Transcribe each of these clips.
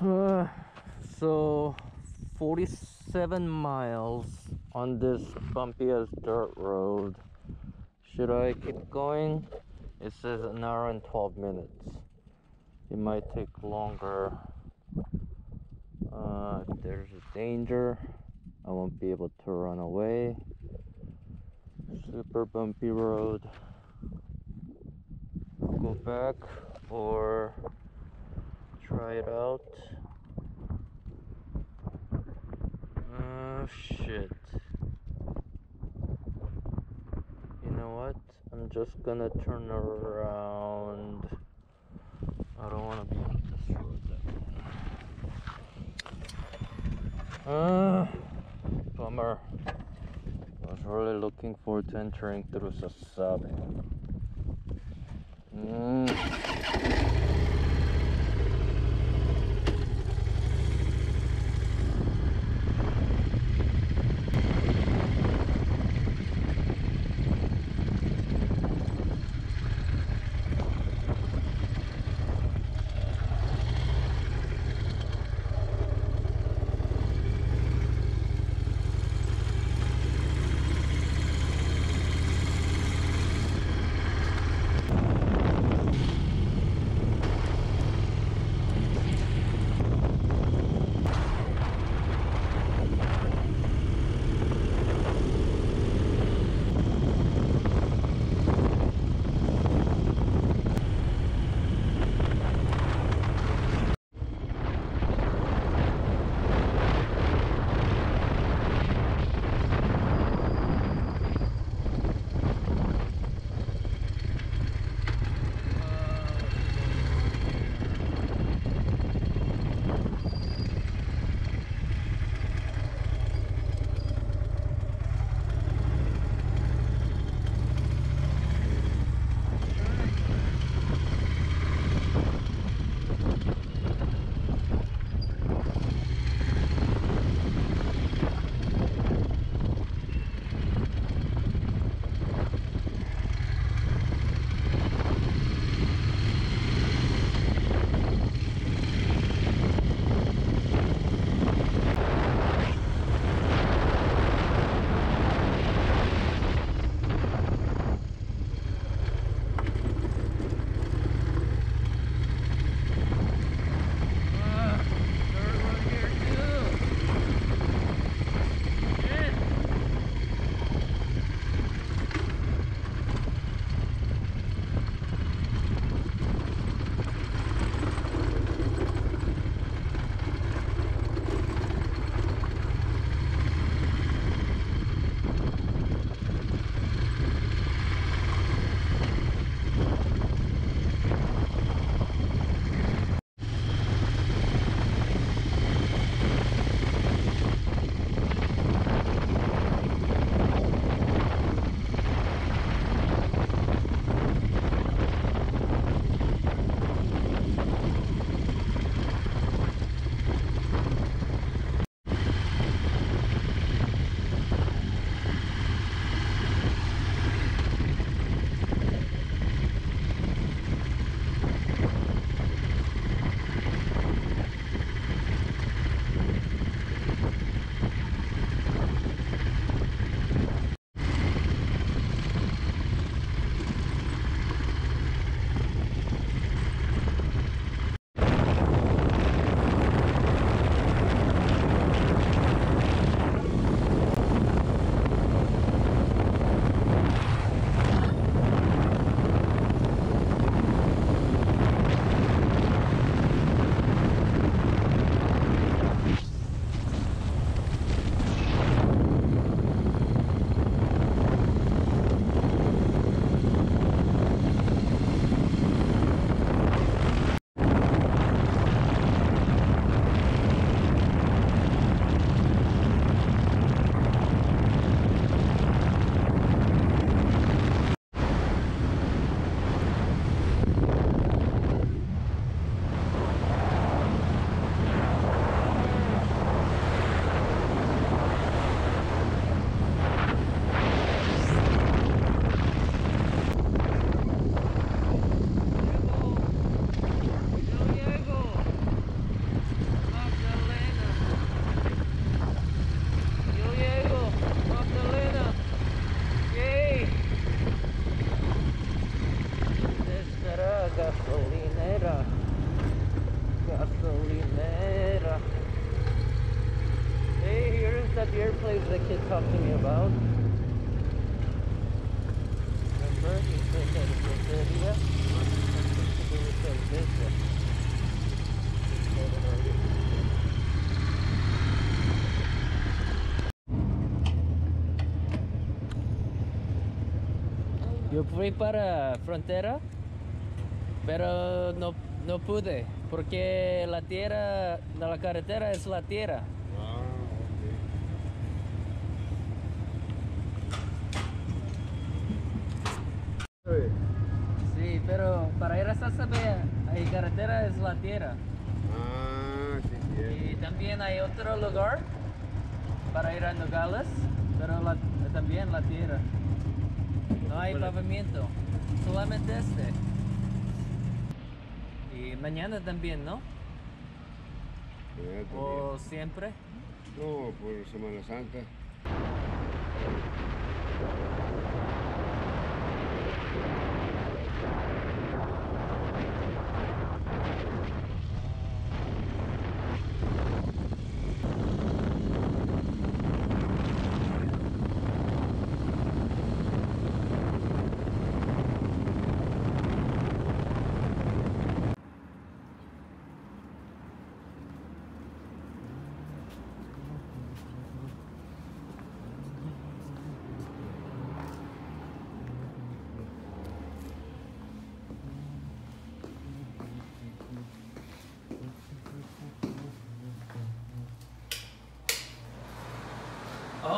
Uh, so 47 miles on this bumpy as dirt road. Should I keep going? It says an hour and 12 minutes. It might take longer. Uh, if there's a danger, I won't be able to run away. Super bumpy road. Go back or try it out. Oh shit. You know what? I'm just gonna turn around. I don't wanna be on this road then. Ah, bummer. I was really looking forward to entering through Sasabe. Mm. Fui para frontera, pero no, no pude, porque la tierra de la carretera es la tierra. Ah, Sí, pero para ir a Sasabea, hay carretera es la tierra. Ah, sí, Y cierto. también hay otro lugar para ir a Nogales, pero la- también la tierra. No hay Bueno. pavimento, solamente este. Y mañana también, ¿no? También. O siempre. No, por Semana Santa.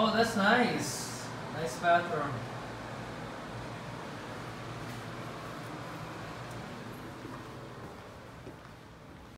Oh, that's nice. Nice bathroom.